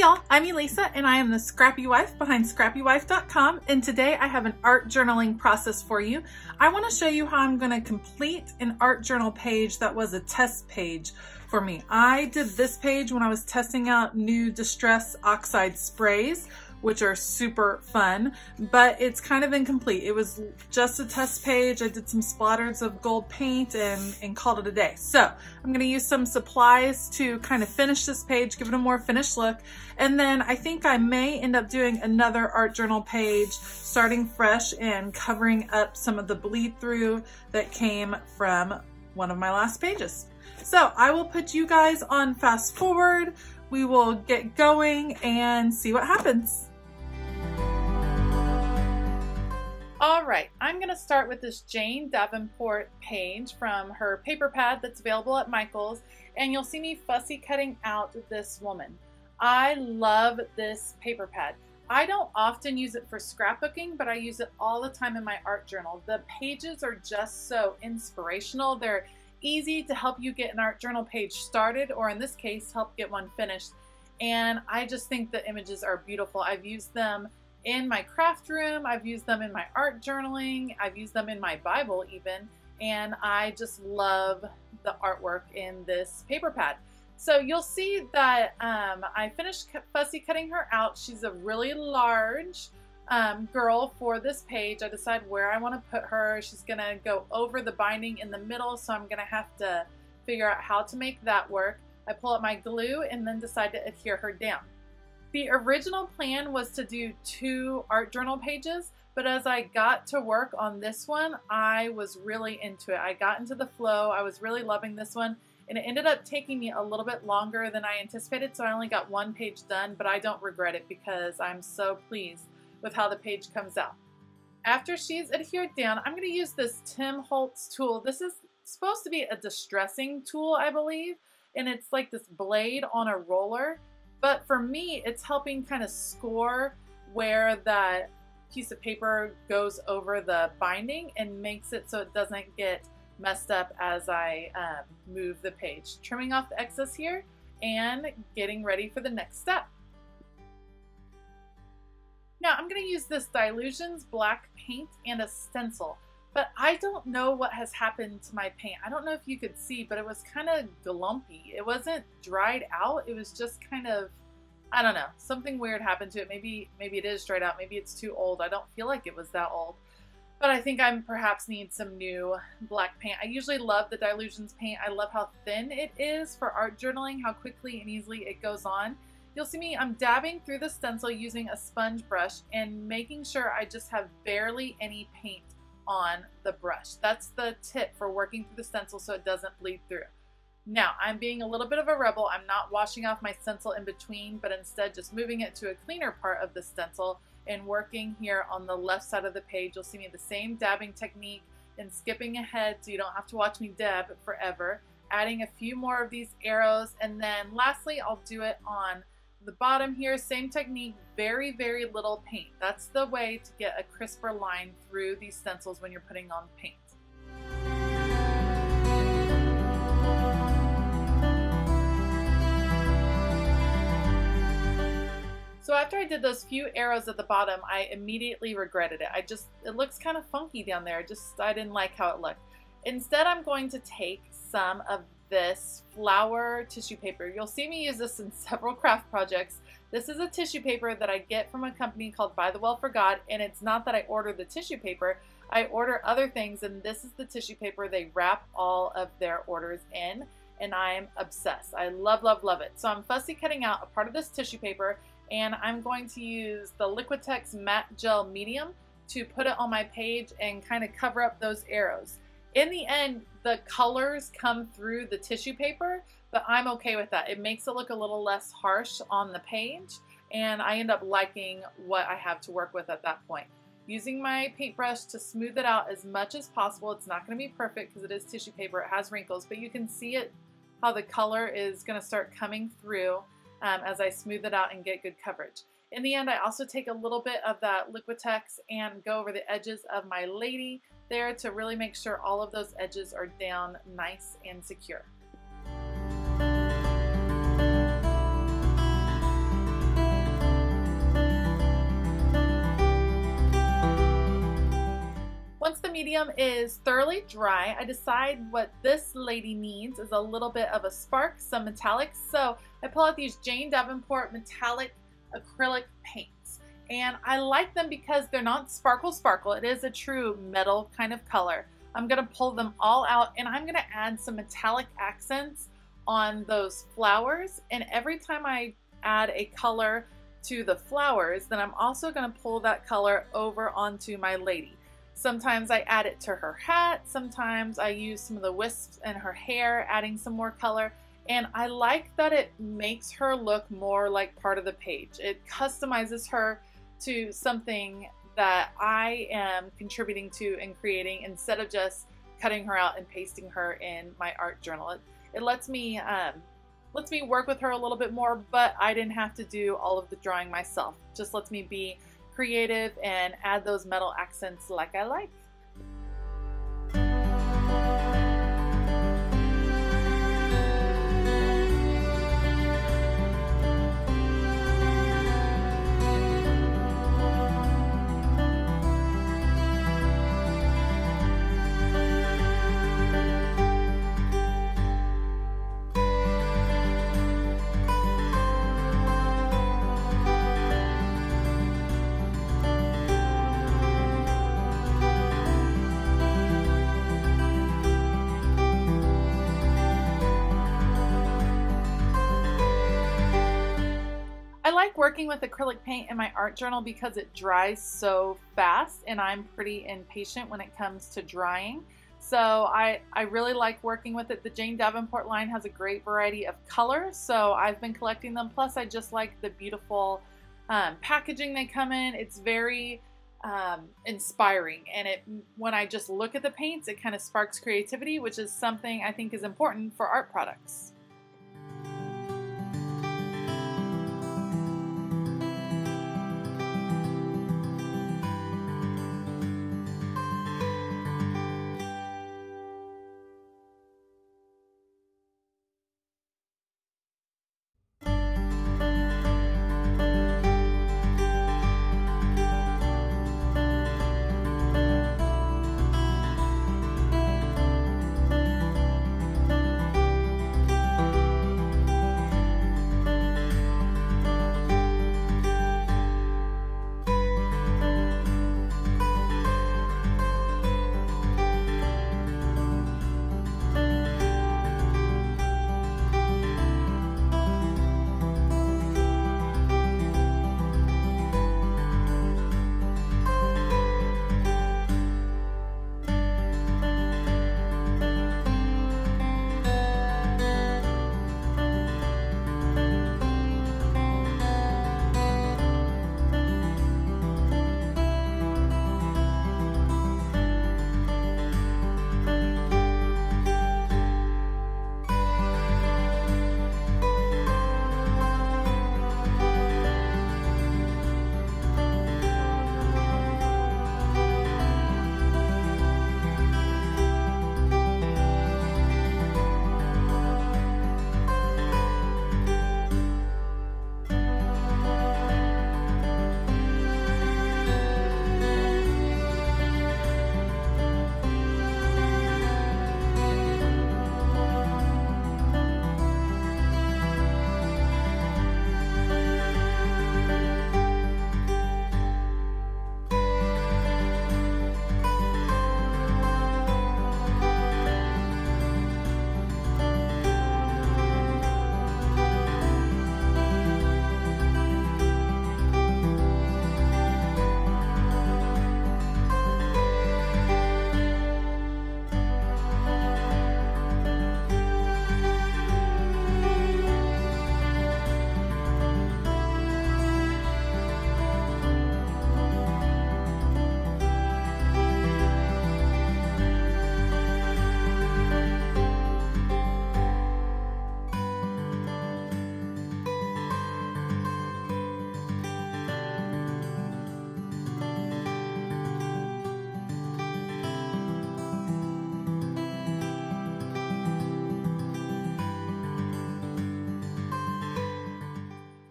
y'all, I'm Elisa and I am the Scrappy Wife behind scrappywife.com and today I have an art journaling process for you. I want to show you how I'm going to complete an art journal page that was a test page for me. I did this page when I was testing out new Distress Oxide sprays which are super fun, but it's kind of incomplete. It was just a test page. I did some splatters of gold paint and, and called it a day. So I'm gonna use some supplies to kind of finish this page, give it a more finished look. And then I think I may end up doing another art journal page, starting fresh and covering up some of the bleed through that came from one of my last pages. So I will put you guys on fast forward. We will get going and see what happens. All right, I'm gonna start with this Jane Davenport page from her paper pad that's available at Michael's, and you'll see me fussy cutting out this woman. I love this paper pad. I don't often use it for scrapbooking, but I use it all the time in my art journal. The pages are just so inspirational. They're easy to help you get an art journal page started, or in this case, help get one finished. And I just think the images are beautiful. I've used them in my craft room. I've used them in my art journaling. I've used them in my Bible even. And I just love the artwork in this paper pad. So you'll see that um, I finished fussy cutting her out. She's a really large um, girl for this page. I decide where I want to put her. She's going to go over the binding in the middle, so I'm going to have to figure out how to make that work. I pull up my glue and then decide to adhere her down. The original plan was to do two art journal pages, but as I got to work on this one, I was really into it. I got into the flow. I was really loving this one, and it ended up taking me a little bit longer than I anticipated, so I only got one page done, but I don't regret it because I'm so pleased with how the page comes out. After she's adhered down, I'm going to use this Tim Holtz tool. This is supposed to be a distressing tool, I believe, and it's like this blade on a roller. But for me, it's helping kind of score where that piece of paper goes over the binding and makes it so it doesn't get messed up as I um, move the page. Trimming off the excess here and getting ready for the next step. Now I'm going to use this Dylusions black paint and a stencil. But I don't know what has happened to my paint. I don't know if you could see, but it was kind of glumpy. It wasn't dried out. It was just kind of, I don't know, something weird happened to it. Maybe, maybe it is dried out. Maybe it's too old. I don't feel like it was that old. But I think I perhaps need some new black paint. I usually love the Dylusions paint. I love how thin it is for art journaling, how quickly and easily it goes on. You'll see me, I'm dabbing through the stencil using a sponge brush and making sure I just have barely any paint on the brush. That's the tip for working through the stencil so it doesn't bleed through. Now, I'm being a little bit of a rebel. I'm not washing off my stencil in between, but instead just moving it to a cleaner part of the stencil and working here on the left side of the page. You'll see me the same dabbing technique and skipping ahead so you don't have to watch me dab forever. Adding a few more of these arrows, and then lastly, I'll do it on the bottom here, same technique, very, very little paint. That's the way to get a crisper line through these stencils when you're putting on paint. So after I did those few arrows at the bottom, I immediately regretted it. I just, it looks kind of funky down there. Just, I didn't like how it looked. Instead, I'm going to take some of this flower tissue paper. You'll see me use this in several craft projects. This is a tissue paper that I get from a company called By the Well for God, and it's not that I order the tissue paper. I order other things, and this is the tissue paper they wrap all of their orders in, and I'm obsessed. I love, love, love it. So I'm fussy cutting out a part of this tissue paper, and I'm going to use the Liquitex Matte Gel Medium to put it on my page and kind of cover up those arrows. In the end, the colors come through the tissue paper, but I'm okay with that. It makes it look a little less harsh on the page, and I end up liking what I have to work with at that point. Using my paintbrush to smooth it out as much as possible. It's not going to be perfect because it is tissue paper. It has wrinkles, but you can see it how the color is going to start coming through um, as I smooth it out and get good coverage. In the end, I also take a little bit of that Liquitex and go over the edges of my lady there to really make sure all of those edges are down nice and secure. Once the medium is thoroughly dry, I decide what this lady needs is a little bit of a spark, some metallic. So I pull out these Jane Davenport metallic acrylic paints. And I like them because they're not sparkle sparkle. It is a true metal kind of color. I'm gonna pull them all out and I'm gonna add some metallic accents on those flowers. And every time I add a color to the flowers, then I'm also gonna pull that color over onto my lady. Sometimes I add it to her hat. Sometimes I use some of the wisps in her hair, adding some more color. And I like that it makes her look more like part of the page. It customizes her to something that I am contributing to and creating instead of just cutting her out and pasting her in my art journal. It, it lets me um, lets me work with her a little bit more, but I didn't have to do all of the drawing myself. Just lets me be creative and add those metal accents like I like. Like working with acrylic paint in my art journal because it dries so fast and I'm pretty impatient when it comes to drying. So I, I really like working with it. The Jane Davenport line has a great variety of colors, so I've been collecting them. Plus, I just like the beautiful um, packaging they come in. It's very um, inspiring, and it when I just look at the paints, it kind of sparks creativity, which is something I think is important for art products.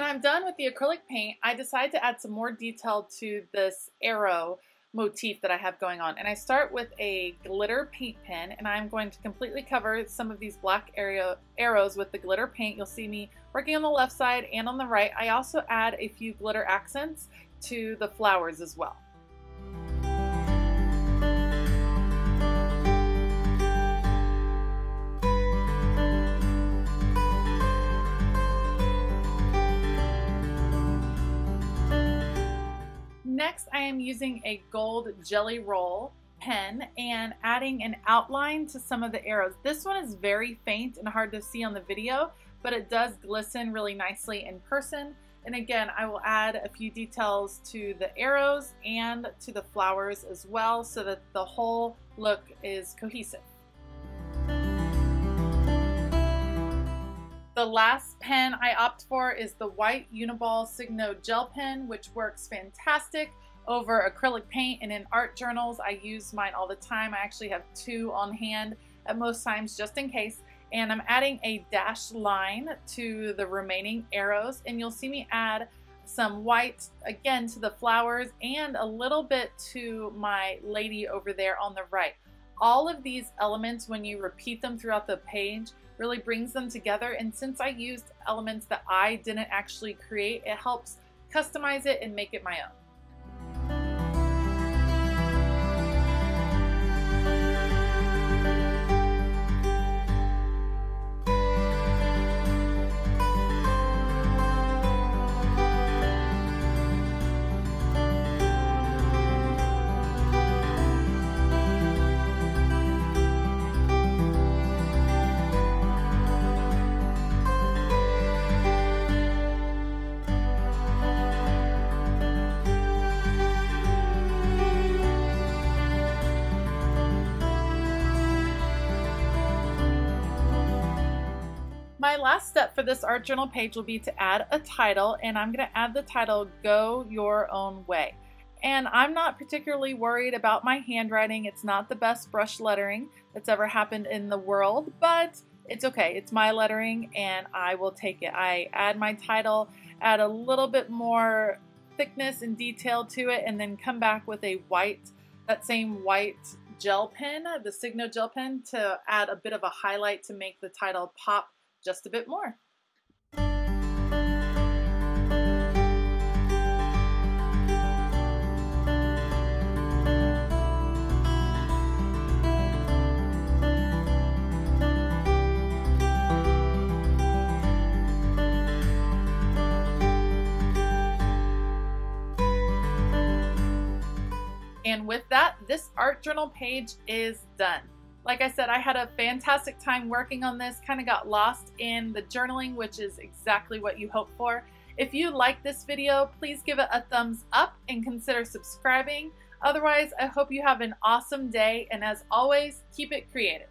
When I'm done with the acrylic paint, I decide to add some more detail to this arrow motif that I have going on. And I start with a glitter paint pen and I'm going to completely cover some of these black area arrows with the glitter paint. You'll see me working on the left side and on the right. I also add a few glitter accents to the flowers as well. Next, I am using a gold Gelly Roll pen and adding an outline to some of the arrows. This one is very faint and hard to see on the video, but it does glisten really nicely in person. And again, I will add a few details to the arrows and to the flowers as well so that the whole look is cohesive. The last pen I opt for is the white Uniball Signo gel pen, which works fantastic over acrylic paint and in art journals. I use mine all the time. I actually have two on hand at most times just in case. And I'm adding a dashed line to the remaining arrows and you'll see me add some white again to the flowers and a little bit to my lady over there on the right. All of these elements, when you repeat them throughout the page, really brings them together. And since I used elements that I didn't actually create, it helps customize it and make it my own. Last step for this art journal page will be to add a title and I'm going to add the title Go Your Own Way. And I'm not particularly worried about my handwriting. It's not the best brush lettering that's ever happened in the world, but it's okay. It's my lettering and I will take it. I add my title, add a little bit more thickness and detail to it, and then come back with a white, that same white gel pen, the Signo gel pen, to add a bit of a highlight to make the title pop just a bit more. And with that, this art journal page is done. Like I said, I had a fantastic time working on this, kind of got lost in the journaling, which is exactly what you hope for. If you like this video, please give it a thumbs up and consider subscribing. Otherwise, I hope you have an awesome day, and as always, keep it creative.